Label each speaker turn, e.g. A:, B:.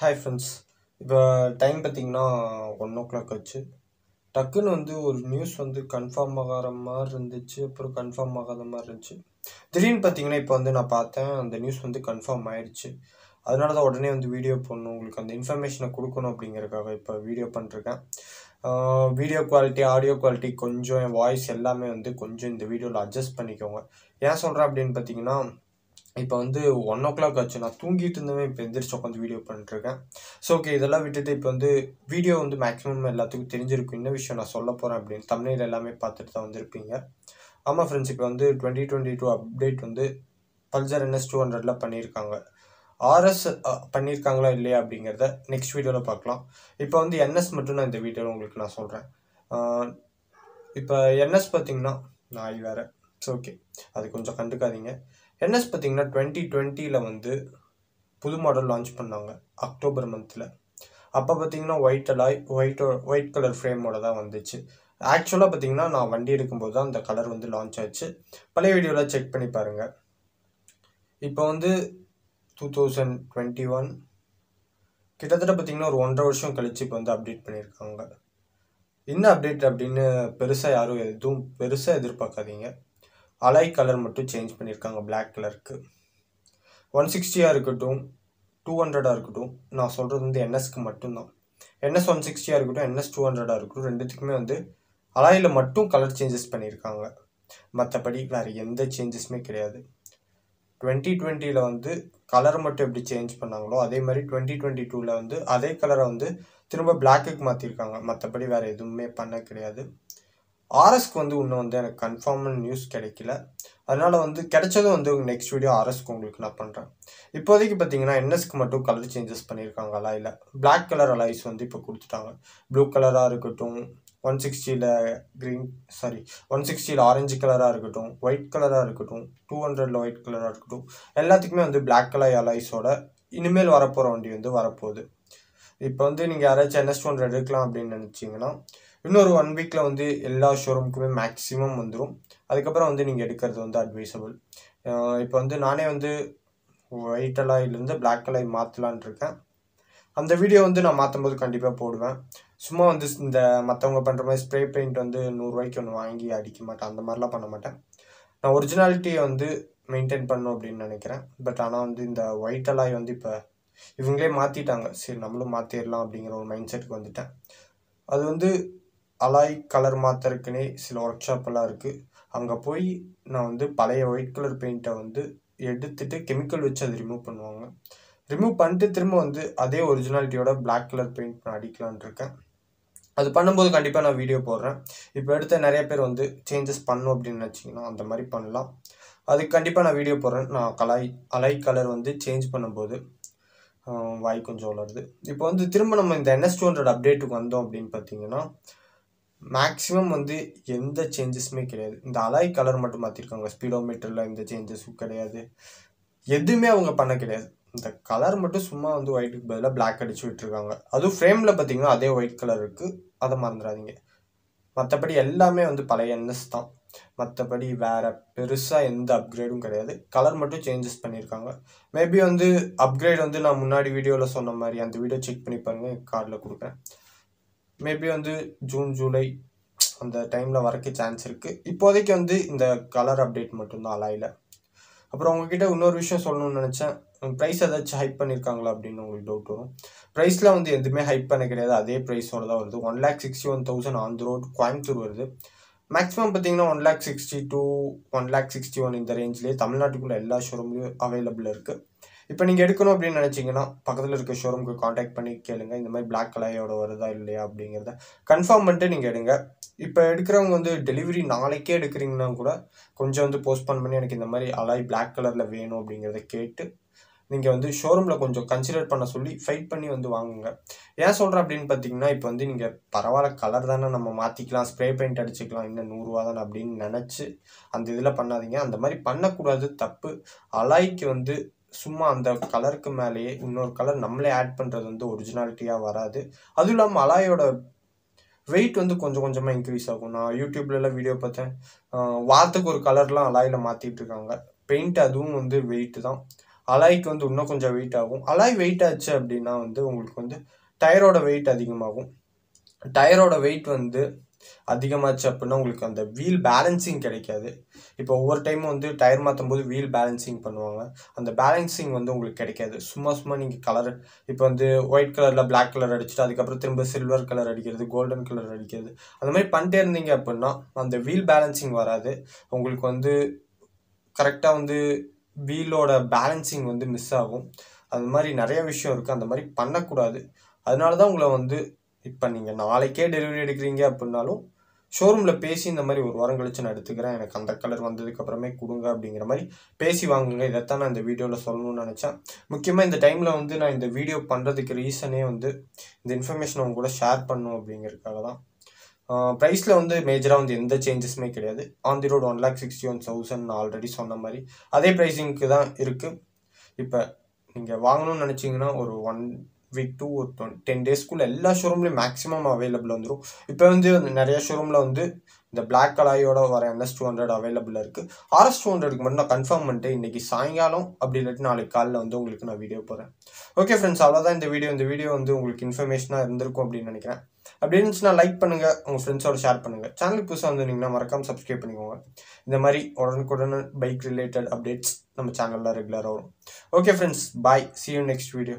A: Hi friends இப்போ time பார்த்தீங்கன்னா one o'clock ஆச்சு. டக்குன்னு வந்து ஒரு நியூஸ் வந்து கன்ஃபார்ம் ஆகிற மாதிரி இருந்துச்சு. அப்புறம் கன்ஃபார்ம் ஆகாத மாதிரி இருந்துச்சு. திடீர்னு பார்த்தீங்கன்னா இப்போ வந்து நான் பார்த்தேன் அந்த நியூஸ் வந்து கன்ஃபார்ம் ஆயிடுச்சு அதனால தான் உடனே வந்து வீடியோ பண்ணணும் உங்களுக்கு அந்த இன்ஃபர்மேஷனை கொடுக்கணும் அப்படிங்கிறக்காக இப்போ வீடியோ பண்ணிருக்கேன் வீடியோ குவாலிட்டி ஆடியோ குவாலிட்டி கொஞ்சம் என் வாய்ஸ் எல்லாமே வந்து கொஞ்சம் இந்த வீடியோவில் அட்ஜஸ்ட் பண்ணிக்கோங்க. ஏன் சொல்கிறேன் அப்படின்னு பார்த்தீங்கன்னா இப்போ வந்து ஒன் ஓ கிளாக் ஆச்சு. நான் தூங்கிட்டு இருந்தவன் இப்போ எந்திரிச்சு உட்காந்து வீடியோ பண்ணிட்டுருக்கேன் ஸோ ஓகே இதெல்லாம் விட்டுட்டு இப்போ வந்து வீடியோ வந்து மேக்ஸிமம் எல்லாத்துக்கும் தெரிஞ்சிருக்கும். என்ன விஷயம் நான் சொல்ல போகிறேன் அப்படின்னு தமிழில் எல்லாமே பார்த்துட்டு தான் வந்திருப்பீங்க. ஆமாம் ஃப்ரெண்ட்ஸ் இப்போ வந்து டுவெண்ட்டி டுவெண்ட்டி டூ அப்டேட் வந்து பல்சர் என்எஸ் டூ ஹண்ட்ரடில் பண்ணியிருக்காங்க. ஆர்எஸ் பண்ணியிருக்காங்களா இல்லையா அப்படிங்கிறத நெக்ஸ்ட் வீடியோவில் பார்க்கலாம். இப்போ வந்து என்எஸ் மட்டும் நான் இந்த வீடியோவில் உங்களுக்கு நான் சொல்கிறேன் இப்போ என்எஸ் பார்த்தீங்கன்னா நாய் வேறு. ஸோ ஓகே அது கொஞ்சம் கண்டுக்காதீங்க. என்எஸ் பார்த்தீங்கன்னா டுவெண்ட்டி டுவெண்ட்டியில் வந்து புது மாடல் லான்ச் பண்ணாங்க அக்டோபர் மந்தில் அப்போ பார்த்தீங்கன்னா white alloy white white colour ஃப்ரேமோட தான் வந்துச்சு. ஆக்சுவலாக பார்த்தீங்கன்னா நான் வண்டி எடுக்கும்போது தான் அந்த கலர் வந்து லான்ச் ஆச்சு. பழைய வீடியோவில் செக் பண்ணி பாருங்கள் இப்போ வந்து டூ தௌசண்ட் டுவெண்ட்டி ஒன் கிட்டத்தட்ட பார்த்தீங்கன்னா ஒரு ஒன்றரை வருஷம் கழிச்சு இப்போ வந்து அப்டேட் பண்ணியிருக்காங்க. என்ன அப்டேட் அப்படின்னு பெருசாக யாரும் எதுவும் பெருசாக எதிர்பார்க்காதீங்க. அலை கலர் மட்டும் சேஞ்ச் பண்ணியிருக்காங்க பிளாக் கலருக்கு ஒன் சிக்ஸ்டியாக இருக்கட்டும் டூ ஹண்ட்ரடாக இருக்கட்டும் நான் சொல்கிறது வந்து என்எஸ்க்கு மட்டும்தான். என்எஸ் ஒன் சிக்ஸ்டியாக இருக்கட்டும் என்எஸ் டூ ஹண்ட்ரடாக இருக்கட்டும் ரெண்டுத்துக்குமே வந்து அலாயில் மட்டும் கலர் சேஞ்சஸ் பண்ணியிருக்காங்க. மற்றபடி வேறு எந்த சேஞ்சஸுமே கிடையாது. டுவெண்ட்டி டுவெண்ட்டியில் வந்து கலர் மட்டும் எப்படி சேஞ்ச் பண்ணாங்களோ அதே மாதிரி டுவெண்ட்டி டுவெண்ட்டி டூவில் வந்து அதே கலரை வந்து திரும்ப பிளாக்குக்கு மாற்றிருக்காங்க மற்றபடி வேறு எதுவுமே பண்ண கிடையாது. ஆர்எஸ்க்கு வந்து இன்னும் வந்து எனக்கு கன்ஃபார்மான நியூஸ் கிடைக்கல. அதனால் வந்து கிடைச்சதும் வந்து நெக்ஸ்ட் வீடியோ ஆர்எஸ்க்கு உங்களுக்கு நான் பண்ணுறேன் இப்போதைக்கு பார்த்தீங்கன்னா என்எஸ்க்கு மட்டும் கலர் சேஞ்சஸ் பண்ணியிருக்காங்க அலாயில் பிளாக் கலர் அலாய்ஸ் வந்து இப்போ கொடுத்துட்டாங்க. ப்ளூ கலராக இருக்கட்டும் ஒன் சிக்ஸ்டியில் க்ரீன் சாரி ஒன் சிக்ஸ்டியில் ஆரஞ்சு கலராக இருக்கட்டும் ஒயிட் கலராக இருக்கட்டும் டூ ஹண்ட்ரடில் ஒயிட் கலராக இருக்கட்டும் எல்லாத்துக்குமே வந்து பிளாக் கலர் அலாய்ஸோட இனிமேல் வரப்போகிற வண்டி வந்து வரப்போகுது. இப்போ வந்து நீங்கள் யாராச்சும் என்எஸ் ஒன்று எடுக்கலாம் அப்படின்னு நினச்சிங்கன்னா இன்னொரு ஒன் வீக்கில் வந்து எல்லா ஷோரூமுக்குமே மேக்ஸிமம் வந்துடும் அதுக்கப்புறம் வந்து நீங்கள் எடுக்கிறது வந்து அட்வைசபிள் இப்போ வந்து நானே வந்து ஒயிட் அலாயிலேருந்து பிளாக் அலாய் மாற்றலான் இருக்கேன். அந்த வீடியோ வந்து நான் மாற்றும் போது கண்டிப்பாக போடுவேன். சும்மா வந்து இந்த மற்றவங்க பண்ணுற மாதிரி ஸ்ப்ரே பெயிண்ட் வந்து நூறுரூவாய்க்கு ஒன்று வாங்கி அடிக்க மாட்டேன். அந்த மாதிரிலாம் பண்ண மாட்டேன். நான் ஒரிஜினாலிட்டியை வந்து மெயின்டைன் பண்ணும் அப்படின்னு நினைக்கிறேன். பட் ஆனால் வந்து இந்த ஒயிட் அலாய் வந்து இப்போ இவங்களே மாற்றிட்டாங்க சரி நம்மளும் மாற்றிடலாம் அப்படிங்கிற ஒரு மைண்ட் செட்டுக்கு வந்துட்டேன். அது வந்து அலாய் கலர் மாற்றுறதுக்குனே சில ஒர்க் ஷாப்பெல்லாம் இருக்குது அங்கே போய் நான் வந்து பழைய ஒயிட் கலர் பெயிண்ட்டை வந்து எடுத்துகிட்டு கெமிக்கல் வச்சு அதை ரிமூவ் பண்ணுவாங்க. ரிமூவ் பண்ணிட்டு திரும்ப வந்து அதே ஒரிஜினாலிட்டியோட பிளாக் கலர் பெயிண்ட் நான் அடிக்கலான் இருக்கேன். அது பண்ணும்போது கண்டிப்பாக நான் வீடியோ போடுறேன். இப்போ எடுத்த நிறைய பேர் வந்து சேஞ்சஸ் பண்ணும் அப்படின்னு நினச்சிங்கன்னா அந்த மாதிரி பண்ணலாம். அதுக்கு கண்டிப்பாக நான் வீடியோ போடுறேன். நான் கலாய் அலை கலர் வந்து சேஞ்ச் பண்ணும்போது வாய் கொஞ்சம் வளருது இப்போ வந்து திரும்ப நம்ம இந்த என்எஸ் டூ ஹண்ட்ரட் அப்டேட்டுக்கு வந்தோம் அப்படின்னு பார்த்தீங்கன்னா மேக்ஸிமம் வந்து எந்த சேஞ்சஸுமே கிடையாது. இந்த அலாய் கலர் மட்டும் மாற்றிருக்காங்க ஸ்பீடோமீட்டரில் இந்த சேஞ்சஸும் கிடையாது. எதுவுமே அவங்க பண்ண கிடையாது. இந்த கலர் மட்டும் சும்மா வந்து ஒயிட்டுக்கு பதிலாக பிளாக் அடிச்சு விட்டுருக்காங்க. அதுவும் ஃப்ரேமில் பார்த்தீங்கன்னா அதே ஒயிட் கலர் இருக்குது அதை மறந்துடாதீங்க மற்றபடி எல்லாமே வந்து பழைய என்எஸ் தான். மற்றபடி வேறு பெருசாக எந்த அப்கிரேடும் கிடையாது. கலர் மட்டும் சேஞ்சஸ் பண்ணியிருக்காங்க மேபி வந்து அப்கிரேட் வந்து நான் முன்னாடி வீடியோவில் சொன்ன மாதிரி அந்த வீடியோ செக் பண்ணி பாருங்கள் கார்டில் கொடுக்குறேன் மேபி வந்து ஜூன் ஜூலை அந்த டைமில் வரக்கு சான்ஸ் இருக்குது இப்போதைக்கு வந்து இந்த கலர் அப்டேட் மட்டும்தான் அலாயில். அப்புறம் உங்ககிட்ட இன்னொரு விஷயம் சொல்லணும்னு நினச்சேன். ப்ரைஸ் ஏதாச்சும் ஹைப் பண்ணியிருக்காங்களா அப்படின்னு உங்களுக்கு டவுட் வரும். ப்ரைஸில் வந்து எதுவுமே ஹைப் பண்ண கிடையாது. அதே ப்ரைஸோட தான் வருது. One lakh sixty one thousand on road Coimbatore வருது. மேக்ஸிமம் பார்த்தீங்கன்னா one lakh sixty two one lakh sixty one இந்த ரேஞ்சிலே தமிழ்நாட்டுக்குள்ள எல்லா ஷோரூம்லேயும் அவைலபிள் இருக்குது இப்போ நீங்கள் எடுக்கணும் அப்படின்னு நினச்சிங்கன்னா பக்கத்தில் இருக்க ஷோரூமுக்கு காண்டாக்ட் பண்ணி கேளுங்க. இந்த மாதிரி பிளாக் கலையோட வருதா இல்லையா அப்படிங்கிறத கன்ஃபார்ம் பண்ணிட்டு நீங்கள் எடுங்க. இப்போ எடுக்கிறவங்க வந்து டெலிவரி நாளைக்கே எடுக்கிறீங்கன்னா கூட கொஞ்சம் வந்து போஸ்ட்போன் பண்ணி எனக்கு இந்த மாதிரி அலாய் பிளாக் கலரில் வேணும் அப்படிங்கிறத கேட்டு நீங்கள் வந்து ஷோரூமில் கொஞ்சம் கன்சிடர் பண்ண சொல்லி ஃபைட் பண்ணி வந்து வாங்குங்க. ஏன் சொல்கிறேன் அப்படின்னு பார்த்தீங்கன்னா இப்போ வந்து நீங்கள் பரவாயில்ல கலர் தானே நம்ம மாற்றிக்கலாம் ஸ்ப்ரே பெயிண்ட் அடிச்சுக்கலாம் இன்னும் நூறுரூவா தானே அப்படின்னு நினச்சி அந்த இதில் பண்ணாதீங்க. அந்த மாதிரி பண்ணக்கூடாது தப்பு. அலாய்க்கு வந்து சும்மா அந்த கலருக்கு மேலேயே இன்னொரு கலர் நம்மளே ஆட் பண்ணுறது வந்து ஒரிஜினாலிட்டியாக வராது. அதுவும் இல்லாமல் அலாயோட வெயிட் வந்து கொஞ்சம் கொஞ்சமாக இன்க்ரீஸ் ஆகும். நான் யூடியூப்லலாம் வீடியோ பார்த்தேன். வாரத்துக்கு ஒரு கலர்லாம் அலாயில் மாற்றிட்டு இருக்காங்க. பெயிண்ட் அதுவும் வந்து வெயிட்டு தான். அலாய்க்கு வந்து இன்னும் கொஞ்சம் வெயிட் ஆகும். அலாய் வெயிட் ஆச்சு அப்படின்னா வந்து உங்களுக்கு வந்து டயரோட வெயிட் அதிகமாகும். டயரோட வெயிட் வந்து அதிகமாச்சு அப்படின்னா உங்களுக்கு அந்த வீல் பேலன்சிங் கிடைக்காது. இப்போ ஒவ்வொரு டைமும் வந்து டயர் மாற்றும் போது வீல் பேலன்சிங் பண்ணுவாங்க. அந்த பேலன்சிங் வந்து உங்களுக்கு கிடைக்காது. சும்மா சும்மா நீங்கள் கலர் இப்போ வந்து ஒயிட் கலரில் பிளாக் கலர் அடிச்சுட்டு அதுக்கப்புறம் திரும்ப சில்வர் கலர் அடிக்கிறது கோல்டன் கலர் அடிக்கிறது. அந்த மாதிரி பண்ணிட்டே இருந்தீங்க அப்படின்னா அந்த வீல் பேலன்சிங் வராது. உங்களுக்கு வந்து கரெக்டாக வந்து வீலோட பேலன்சிங் வந்து மிஸ் ஆகும். அது மாதிரி நிறைய விஷயம் இருக்குது அந்த மாதிரி பண்ணக்கூடாது. அதனால தான் உங்களை வந்து இப்போ நீங்கள் நாளைக்கே டெலிவரி எடுக்கிறீங்க அப்படின்னாலும் ஷோரூமில் பேசி இந்த மாதிரி ஒரு வாரம் கழிச்சு நான் எடுத்துக்கிறேன். எனக்கு அந்த கலர் வந்ததுக்கப்புறமே கொடுங்க அப்படிங்கிற மாதிரி பேசி வாங்குங்க. இதைத்தான் நான் இந்த வீடியோவில் சொல்லணும்னு நினச்சேன். முக்கியமாக இந்த டைமில் வந்து நான் இந்த வீடியோ பண்ணுறதுக்கு ரீசனே வந்து இந்த இன்ஃபர்மேஷன் அவங்க கூட ஷேர் பண்ணும் அப்படிங்கிறதுக்காக தான். ப்ரைஸில் வந்து மேஜராக வந்து எந்த சேஞ்சஸுமே கிடையாது. On the road one lakh sixty one thousand already சொன்ன மாதிரி அதே ப்ரைஸிங்க்கு தான் இருக்குது இப்போ நீங்கள் வாங்கணும்னு நினச்சிங்கன்னா ஒரு ஒன் வீக் டூ ஒரு டென் டேஸ்க்குள்ளே எல்லா ஷோரூம்லேயும் மேக்ஸிமம் அவைலபிள் வந்துடும் இப்போ வந்து நிறைய ஷோரூமில் வந்து இந்த பிளாக் கலாயோட வர என்எஸ் டூ ஹண்ட்ரட் அவைலபிளாக இருக்குது ஆர்எஸ் டூ ஹண்ட்ரடுக்கு மட்டும் நான் கன்ஃபார்ம் பண்ணிட்டு இன்றைக்கி சாயங்காலம் அப்படி இல்லாட்டி நாளைக்கு காலையில் வந்து உங்களுக்கு நான் வீடியோ போகிறேன் ஓகே ஃப்ரெண்ட்ஸ் அவ்வளோதான் இந்த வீடியோ இந்த வீடியோ வந்து உங்களுக்கு இன்ஃபர்மேஷனாக இருந்திருக்கும் அப்படின்னு நினைக்கிறேன். அப்படி இருந்துச்சுன்னா லைக் பண்ணுங்கள் உங்கள் ஃப்ரெண்ட்ஸோட ஷேர் பண்ணுங்கள் சேனலுக்கு புதுசாக வந்துருந்தீங்கன்னா மறக்காமல் சப்ஸ்கிரைப் பண்ணிக்கோங்க. இந்த மாதிரி உடனுக்குடன் பைக் ரிலேட்டட் அப்டேட்ஸ் நம்ம சேனலில் ரெகுலராக வரும். Okay friends bye see you next video